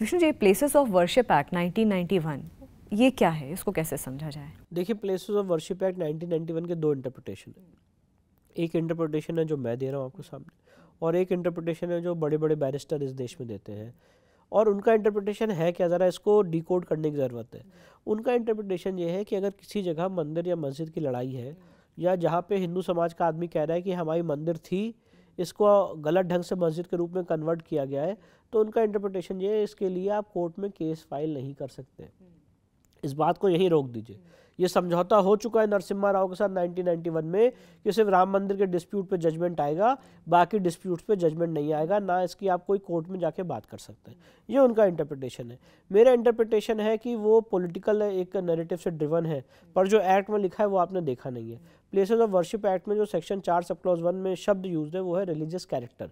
Vishnu ji places of worship act 1991 ये क्या है? इसको कैसे समझा जाए? देखिए प्लेसेस ऑफ़ वर्शिप एक्ट 1991 के दो इंटरप्रिटेशन है। एक इंटरप्रिटेशन है जो मैं दे रहा हूँ आपको सामने, और एक इंटरप्रिटेशन है जो बड़े बड़े बैरिस्टर इस देश में देते हैं। और उनका इंटरप्रिटेशन है क्या? ज़रा इसको डिकोड करने की ज़रूरत है। उनका इंटरप्रिटेशन ये है कि अगर किसी जगह मंदिर या मस्जिद की लड़ाई है, या जहाँ पे हिंदू समाज का आदमी कह रहा है कि हमारी मंदिर थी इसको गलत ढंग से मस्जिद के रूप में कन्वर्ट किया गया है तो उनका इंटरप्रटेशन ये है, इसके लिए आप कोर्ट में केस फ़ाइल नहीं कर सकते। इस बात को यही रोक दीजिए। ये समझौता हो चुका है नरसिम्हा राव के साथ 1991 में कि सिर्फ़ राम मंदिर के डिस्प्यूट पे जजमेंट आएगा, बाकी डिस्प्यूट्स पे जजमेंट नहीं आएगा, ना इसकी आप कोई कोर्ट में जाके बात कर सकते हैं। ये उनका इंटरप्रिटेशन है। मेरा इंटरप्रिटेशन है कि वो पॉलिटिकल एक नेरेटिव से ड्रिवन है, पर जो एक्ट में लिखा है वो आपने देखा नहीं है। प्लेसेज ऑफ़ वर्शिप एक्ट में जो सेक्शन चार सब क्लॉज वन में शब्द यूज़ है, वो है रिलीजियस कैरेक्टर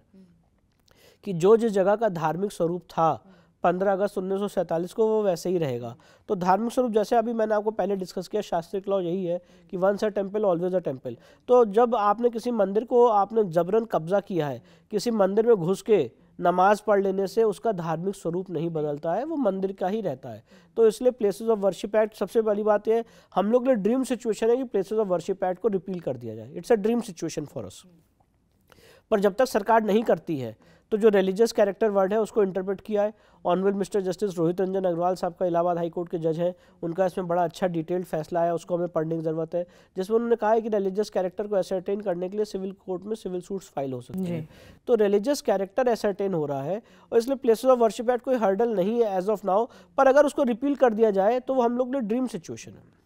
कि जो जिस जगह का धार्मिक स्वरूप था पंद्रह अगस्त उन्नीस सौ सैंतालीस को वो वैसे ही रहेगा। तो धार्मिक स्वरूप, जैसे अभी मैंने आपको पहले डिस्कस किया, शास्त्रीय लॉ यही है कि once a temple always a temple तो जब आपने किसी मंदिर को, आपने जबरन कब्जा किया है, किसी मंदिर में घुस के नमाज़ पढ़ लेने से उसका धार्मिक स्वरूप नहीं बदलता है, वो मंदिर का ही रहता है। तो इसलिए प्लेसेस ऑफ़ वर्शिप एक्ट सबसे बड़ी बात है, हम लोग के लिए ड्रीम सिचुएशन है कि प्लेसेस ऑफ़ वर्शिप एक्ट को रिपील कर दिया जाए। It's a dream situation for us पर जब तक सरकार नहीं करती है तो जो रिलीजियस कैरेक्टर वर्ड है उसको इंटरप्रेट किया है। Honourable mister justice Rohit Ranjan Agarwal साहब का इलाहाबाद हाई कोर्ट के जज हैं। उनका इसमें बड़ा अच्छा डिटेल्ड फैसला आया उसको हमें पढ़ने की ज़रूरत है। जिसमें उन्होंने कहा है कि रिलीजियस कैरेक्टर को एसरटेन करने के लिए सिविल कोर्ट में सिविल सूट्स फ़ाइल हो सकते हैं। तो रिलीजियस कैरेक्टर एसरटेन हो रहा है और इसलिए प्लेसेस ऑफ़ वर्शिप एट कोई हर्डल नहीं है एज ऑफ़ नाउ पर अगर उसको रिपील कर दिया जाए तो वो हम लोग ने ड्रीम सिचुएशन है।